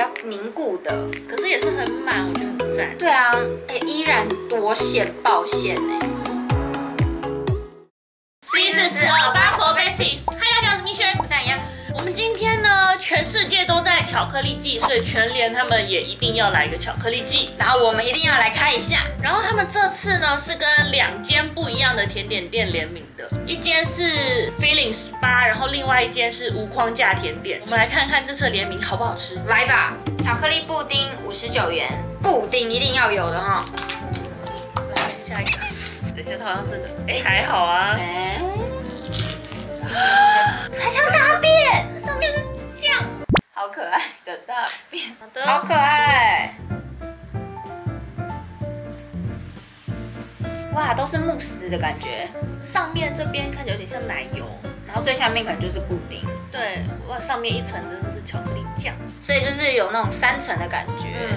较凝固的，可是也是很满，我觉得很赞。对啊，哎、依然多线爆线哎、C 四十二八 Pro Basics，嗨，大家好，我是蜜轩。不像一样，我们今天呢，全世界都在巧克力季，所以全联他们也一定要来一个巧克力季。然后我们一定要来开一下，然后他们这次呢是跟两间不一样的甜点店联名的，一间是 Feelings 八，然后另外一间是无框架甜点。我们来看看这次的联名好不好吃。来吧，巧克力布丁五十九元，布丁一定要有的哈。来下一个，等一下它好像真的，哎还好啊，哎、它像大便，上面是好的，好可爱。哇，都是慕斯的感觉，上面这边看起来有点像奶油，然后最下面可能就是布丁，对，哇，上面一层真的是巧克力酱。所以就是有那种三层的感觉。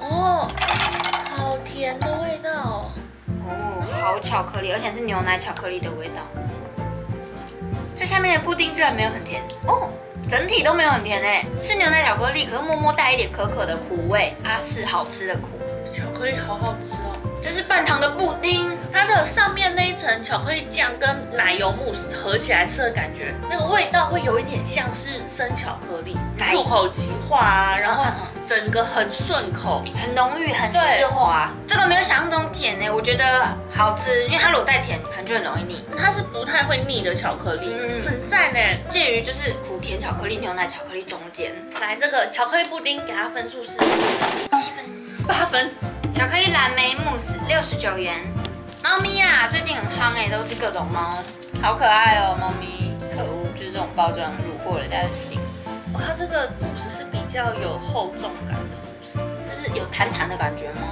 哦，好甜的味道。哦，好巧克力，而且是牛奶巧克力的味道。最下面的布丁居然没有很甜哦，整体都没有很甜诶，是牛奶巧克力，可是默默带一点可可的苦味。啊，是好吃的苦。巧克力好好吃哦，这是半糖的布丁，它的上面那一层巧克力酱跟奶油慕斯合起来吃的感觉，那个味道会有一点像是生巧克力，入口即化啊，然后整个很顺口。很浓郁，很对丝滑。这个没有想象中甜诶，我觉得好吃，因为它如果再甜，可能就很容易腻。它是不太会腻的巧克力，嗯很赞呢。介于就是苦甜巧克力、牛奶巧克力中间，来，这个巧克力布丁给它分数是七分。八分。巧克力蓝莓慕斯六十九元。猫咪啊，最近很夯哎，都是各种猫，好可爱哦，猫咪。可恶，就是这种包装虏获人家的心，哦，它这个慕斯是比较有厚重感的慕斯，是不是有弹弹的感觉吗？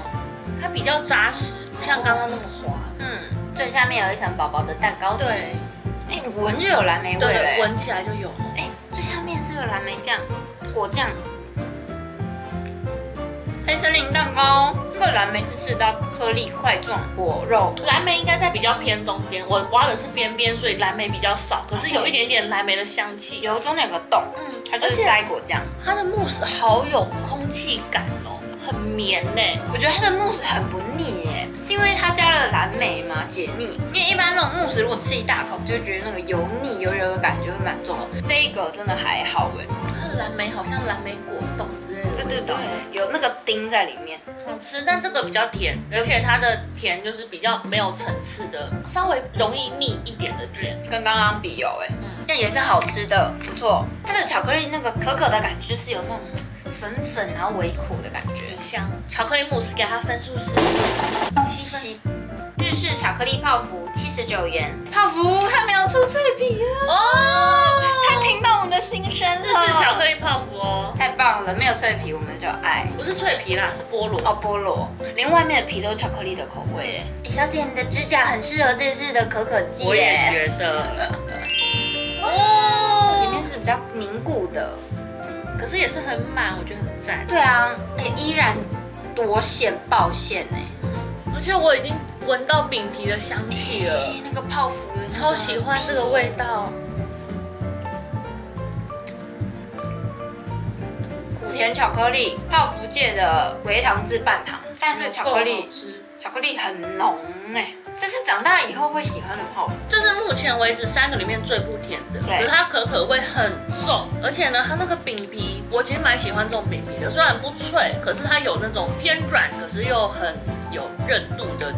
它比较扎实，不像刚刚那么滑。嗯，最下面有一层薄薄的蛋糕体，对哎，闻就有蓝莓味了对，哎。闻起来就有了。哎，最下面是有蓝莓酱、果酱、黑森林蛋糕，那个蓝莓是吃到颗粒块状果肉，蓝莓应该在比较偏中间，我挖的是边边，所以蓝莓比较少，可是有一点点蓝莓的香气。有中间有个洞，嗯，它就是塞果酱。它的慕斯好有空气感哦，很绵呢。我觉得它的慕斯很不腻耶，是因为它加了蓝莓嘛，解腻。因为一般那种慕斯如果吃一大口，就会觉得那个油腻油油的感觉会蛮重的。这一个真的还好哎，它的蓝莓好像蓝莓果冻对对对，有那个丁在里面。好吃，但这个比较甜，而且它的甜就是比较没有层次的，稍微容易腻一点的甜。跟刚刚比有哎，嗯，但也是好吃的，不错。它的巧克力那个可可的感觉，是有那种粉粉然后微苦的感觉。很香。巧克力慕斯给它分数是七分。七日式巧克力泡芙七十九元，泡芙它没有出脆皮了，哦，它听到我们的心声了。日式巧克力泡芙哦，太棒了，没有脆皮我们就爱。不是脆皮啦，是菠萝。哦，菠萝，连外面的皮都是巧克力的口味哎。小姐，你的指甲很适合这次的可可肌我也耶，觉得。里 哦，面是比较凝固的。可是也是很满，我觉得很赞。对啊，哎，依然多馅爆馅哎。而且我已经闻到饼皮的香气了，哎那个泡芙的那个超喜欢这个味道。甜巧克力，泡芙界的微糖至半糖，但是巧克力。巧克力很浓哎，这是长大以后会喜欢的泡芙。这是目前为止三个里面最不甜的，对可是它可可味很重，而且呢，它那个饼皮，我其实蛮喜欢这种饼皮的，虽然不脆，可是它有那种偏软，可是又很有韧度的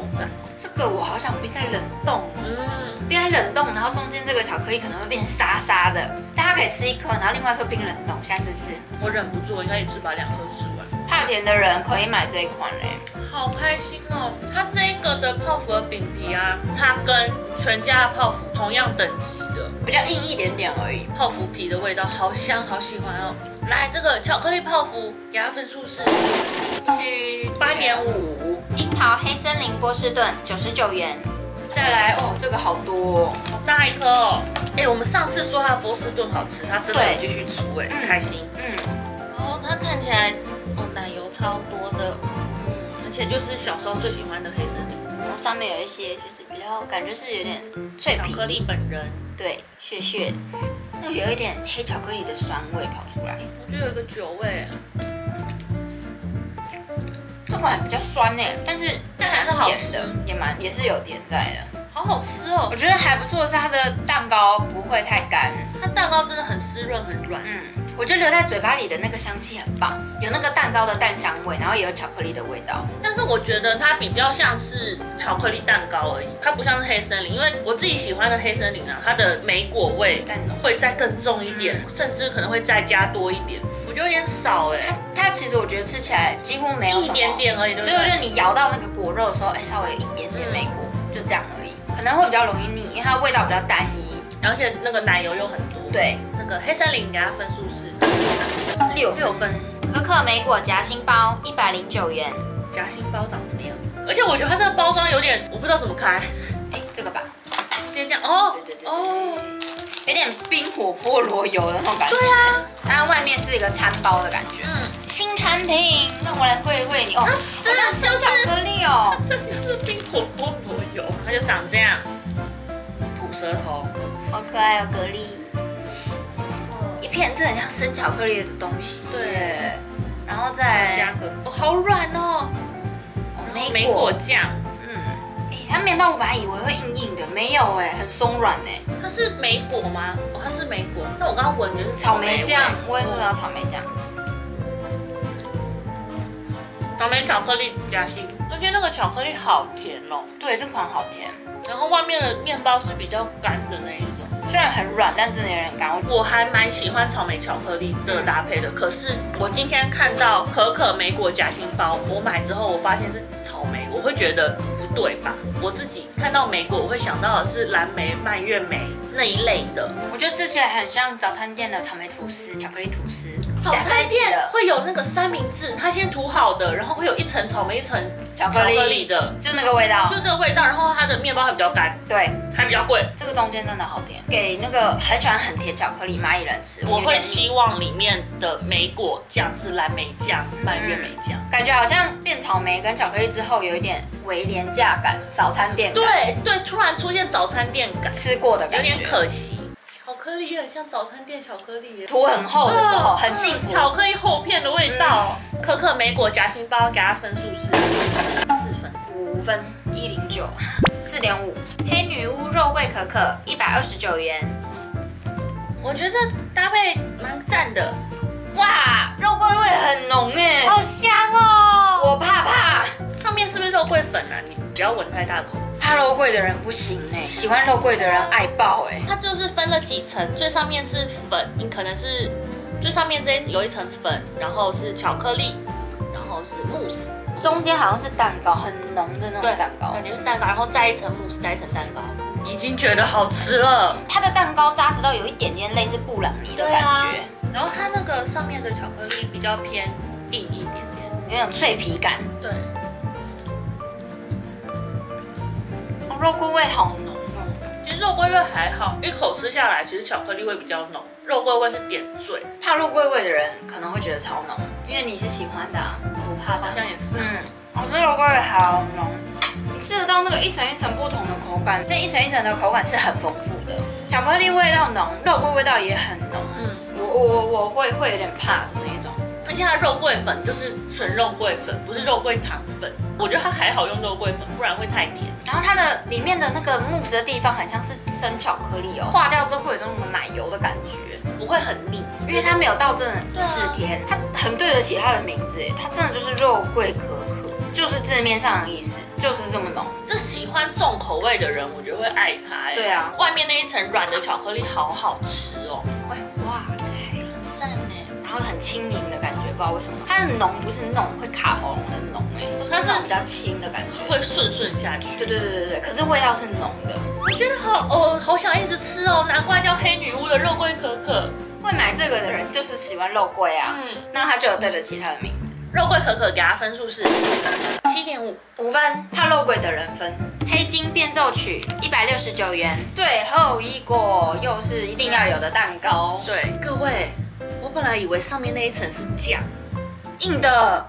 口感。这个我好想冰在冷冻，嗯，冰在冷冻，然后中间这个巧克力可能会变沙沙的，大家可以吃一颗，然后另外一颗冰冷冻，下次吃。我忍不住，我应该一次把两颗吃完。怕甜的人可以买这一款嘞，好开心哦！它这个的泡芙的饼皮啊，它跟全家的泡芙同样等级的比较硬一点点而已。泡芙皮的味道，好香，好喜欢哦！来，这个巧克力泡芙给它分数是七八点五，樱桃黑森林波士顿九十九元。再来哦，这个好多、哦，好大一颗哦！哎，我们上次说它波士顿好吃，它真的有继续出哎，嗯开心。嗯哦，它看起来哦奶油超多的，嗯，而且就是小时候最喜欢的黑森林然后上面有一些就是比较感觉是有点脆皮巧克力本人。对，屑屑。那有一点黑巧克力的酸味跑出来，我觉得有一个酒味，这款比较酸呢，但是但还是好甜吃的，也蛮也是有甜在的。好好吃哦我。觉得还不错是它的蛋糕不会太干，它蛋糕真的很湿润，很软。嗯，我觉得留在嘴巴里的那个香气很棒，有那个蛋糕的蛋香味，然后也有巧克力的味道。但是我觉得它比较像是巧克力蛋糕而已，它不像是黑森林。因为我自己喜欢的黑森林啊，它的莓果味会再更重一点，甚至可能会再加多一点。我觉得有点少哎、它它其实我觉得吃起来几乎没有一点，点而已，对不只有就？是你咬到那个果肉的时候，哎，稍微有一点点莓果，就这样而已，可能会比较容易腻，因为它味道比较单一。而且那个奶油又很多。，对，这个黑森林给它分数是六六分，可可莓果夹心包一百零九元，夹心包长怎么样？而且我觉得它这个包装有点，我不知道怎么开，哎，这个吧，直接这样哦对对对对哦，有点冰火菠萝油的那种感觉。对啊，它外面是一个餐包的感觉。嗯，新产品，让我来会会你哦，真的好像就是巧克力哦。这就是冰火菠萝油，它就长这样，吐舌头。好可爱哦，蛤蜊。一片，这很像生巧克力的东西。对，然后再加个哦，好软哦，莓莓果酱，嗯，哎，它面包我本来以为会硬硬的，没有哎，很松软哎。它是莓果吗？哦，它是莓果。那我刚刚闻的是草莓酱，我味也说要草莓酱。草莓巧克力夹心，中间那个巧克力好甜哦，对，这款好甜，然后外面的面包是比较干的那一种。虽然很软，但真的有点干。我我还蛮喜欢草莓巧克力这个搭配的，可是我今天看到可可莓果夹心包，我买之后我发现是草莓，我会觉得不对吧？我自己看到莓果，我会想到的是蓝莓、蔓越莓那一类的。我觉得吃起来很像早餐店的草莓吐司、巧克力吐司，早餐店会有那个三明治，它先涂好的，然后会有一层草莓，一层巧巧克力的，就那个味道就。这个味道。然后它的面包还比较干，对，还比较贵。这个中间真的好甜，给那个很喜欢很甜巧克力蚂蚁人吃。我会希望里面的莓果酱是蓝莓酱、蔓越莓酱。感觉好像变草莓跟巧克力之后有一点微廉价感，早餐店感对对，突然出现早餐店感，吃过的感觉，点可惜。巧克力也很像早餐店巧克力耶，涂很厚的时候嗯很幸福。巧克力厚片的味道。可可莓果夹心包给它分数是四分。五分一零九，四点五。黑女巫肉桂可可一百二十九元，我觉得这搭配蛮赞的，哇，肉桂味很浓哎，好香哦！我怕怕上面是不是肉桂粉啊？你不要闻太大口。怕肉桂的人不行哎，喜欢肉桂的人爱爆哎。它就是分了几层，最上面是粉，你可能是最上面这一有一层粉，然后是巧克力，然后是慕斯，中间好像是蛋糕，很浓的那对种蛋糕感。觉是蛋糕，然后再一层慕斯，再一层蛋糕，已经觉得好吃了。它的蛋糕扎实到有一点点类似布朗尼的感觉，然后它那个上面的巧克力比较偏硬一点点，有点脆皮感。对，肉桂味好浓哦。其实肉桂味还好，一口吃下来，其实巧克力味比较浓，肉桂味是点缀，怕肉桂味的人可能会觉得超浓，因为你是喜欢的、啊，不怕的。好像也是。嗯，哦，这肉桂味好浓，你吃得到那个一层一层不同的口感，那一层一层的口感是很丰富的，巧克力味道浓，肉桂味道也很浓。嗯，我我我我会会有点怕的那种。而且它肉桂粉就是纯肉桂粉，不是肉桂糖粉。我觉得它还好用肉桂粉，不然会太甜。然后它的里面的那个慕斯的地方很像是生巧克力哦，化掉之后会有这种奶油的感觉，不会很腻，因为它没有到真的对啊四天，它很对得起它的名字哎，它真的就是肉桂可可，就是字面上的意思，就是这么浓。就喜欢重口味的人，我觉得会爱它。哎对啊外面那一层软的巧克力好好吃哦，会化很轻盈的感觉，不知道为什么，它的浓不是那种会卡喉咙的浓哎，它是比较轻的感觉。会顺顺下去。对对对对对，可是味道是浓的。我觉得好哦，好想一直吃哦，难怪叫黑女巫的肉桂可可。会买这个的人就是喜欢肉桂啊，嗯，那他就有对得起它的名字。肉桂可可给它分数是七点五，五分，怕肉桂的人分。黑金变奏曲一百六十九元，最后一果又是一定要有的蛋糕，对各位，我本来以为上面那一层是酱，硬的，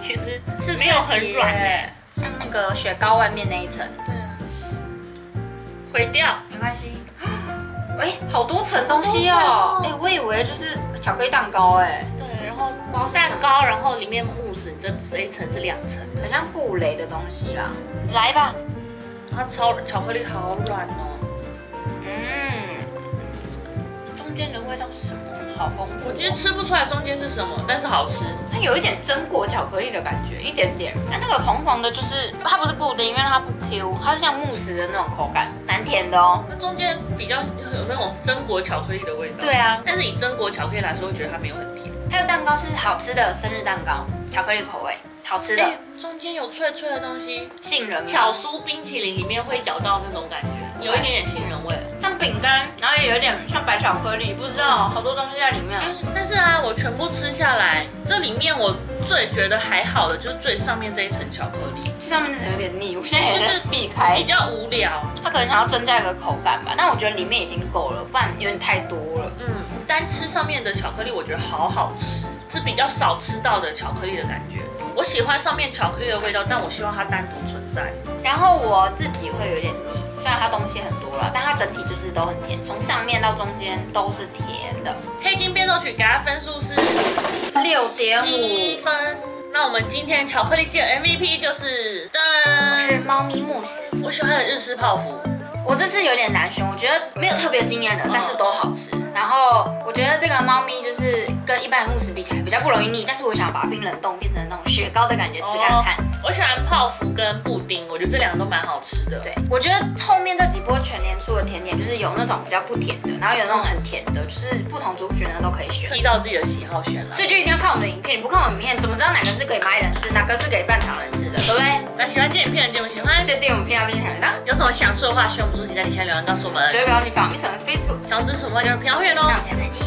其实是没有很软脆皮耶像那个雪糕外面那一层，对啊，毁掉。没关系。哎、好多层东西哦。哎我以为就是巧克力蛋糕，哎，对，然后蛋糕，然后里面慕斯，这这一层是两层的，很像布雷的东西啦。来吧，它超巧克力好软哦。中间的味道是什么？好丰富、哦。我其实吃不出来中间是什么，但是好吃。它有一点榛果巧克力的感觉，一点点。它那个黄黄的，就是它不是布丁，因为它不 Q，它是像慕斯的那种口感，蛮甜的哦。那中间比较有那种榛果巧克力的味道。对啊，但是以榛果巧克力来说，我觉得它没有很甜。它的蛋糕是好吃的生日蛋糕，巧克力口味，好吃的。哎，中间有脆脆的东西，杏仁巧酥冰淇淋里面会咬到那种感觉，有一点点杏仁味。像饼干，然后也有点像白巧克力，不知道好多东西在里面。但是但是啊，我全部吃下来，这里面我最觉得还好的就是最上面这一层巧克力，最上面那层有点腻，我现在也 是避开比。较无聊。他可能想要增加一个口感吧，但我觉得里面已经够了，不然有点太多了。嗯，单吃上面的巧克力，我觉得好好吃，是比较少吃到的巧克力的感觉。我喜欢上面巧克力的味道，但我希望它单独存在。然后我自己会有点腻，虽然它东西很多了，但它整体就是都很甜，从上面到中间都是甜的。黑金变奏曲给它分数是六点五，分。那我们今天巧克力界的 MVP 就是我是，猫咪慕斯。我喜欢的日式泡芙。我这次有点难选，我觉得没有特别惊艳的，但是都好吃。然后我觉得这个猫咪就是跟一般的慕斯比起来比较不容易腻，但是我想把它冰冷冻变成那种雪糕的感觉吃看看。我喜欢泡芙跟布丁，我觉得这两个都蛮好吃的。对，我觉得后面这几波全年出的甜点，就是有那种比较不甜的，然后有那种很甜的，就是不同族群的都可以选。依照自己的喜好选了。所以就一定要看我们的影片，你不看我们影片，怎么知道哪个是给蚂蚁人吃，哪个是给半糖人吃的，对不对？那喜欢这影片的节目，喜欢记得订阅我们频道并且小铃铛，有什么想说的话，希望我们主请在底下留言告诉我们。绝对不要忘记访问我们 Facebook。想支持我们就评论会员哦那我。们下次再见。